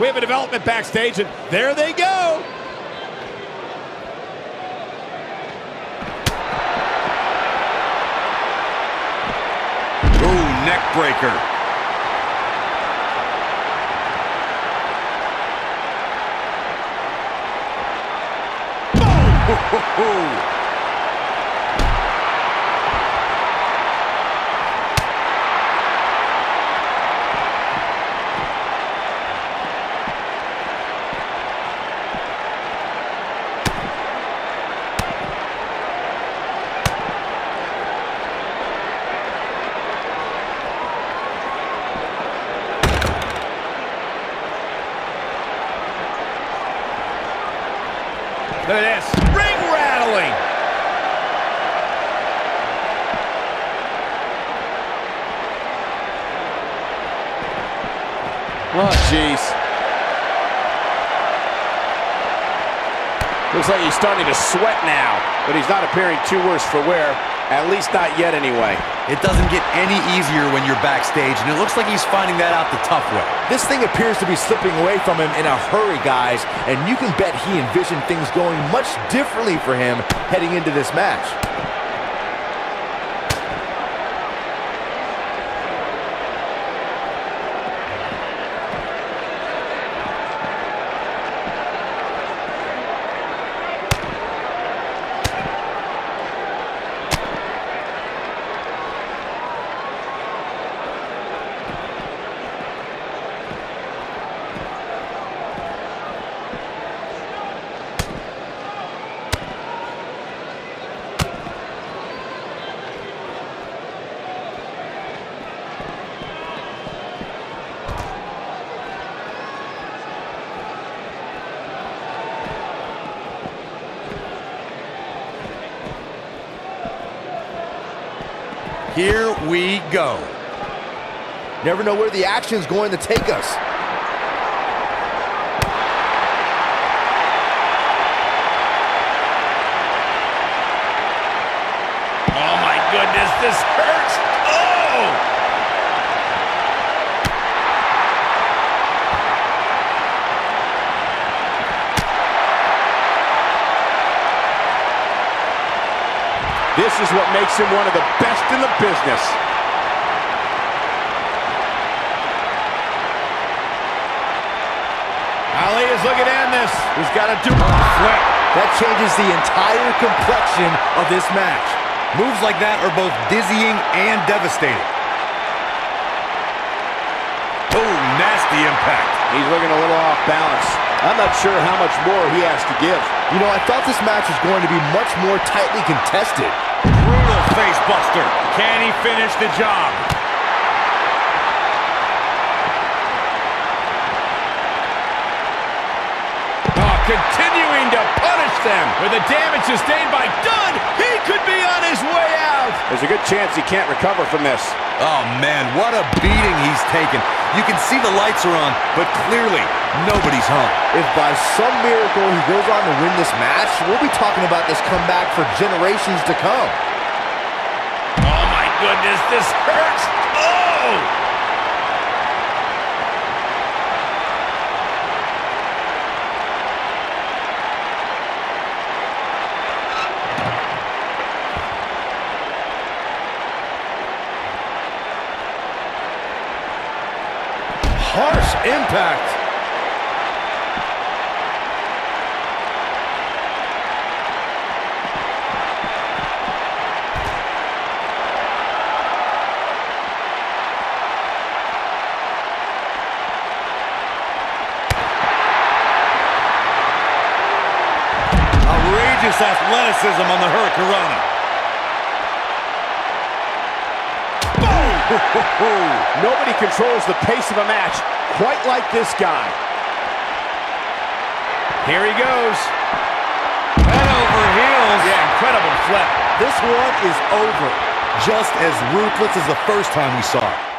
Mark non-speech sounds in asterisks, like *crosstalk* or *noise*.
We have a development backstage, and there they go. Ooh, neck breaker. Boom! Look at this. Ring rattling. Oh, jeez. Looks like he's starting to sweat now, but he's not appearing too worse for wear. At least not yet, anyway. It doesn't get any easier when you're backstage, and it looks like he's finding that out the tough way. This thing appears to be slipping away from him in a hurry, guys, and you can bet he envisioned things going much differently for him heading into this match. Here we go. Never know where the action's going to take us. Oh, my goodness. This hurts. This is what makes him one of the best in the business. Ali is looking at end this. He's got to do a flip. Oh, that changes the entire complexion of this match. Moves like that are both dizzying and devastating. Oh, nasty impact. He's looking a little off balance. I'm not sure how much more he has to give. You know, I thought this match was going to be much more tightly contested. Brutal face buster. Can he finish the job? Oh, continuing to punish them. With the damage sustained by Dunne, he could be on his way out. There's a good chance he can't recover from this. Oh, man, what a beating he's taken. You can see the lights are on, but clearly nobody's home. If by some miracle he goes on to win this match, we'll be talking about this comeback for generations to come. Oh, my goodness, this hurts. Oh! Harsh impact. Outrageous athleticism on the Hurricanrana. *laughs* Nobody controls the pace of a match quite like this guy. Here he goes. Head over heels. Yeah, incredible flip. This one is over. Just as ruthless as the first time we saw it.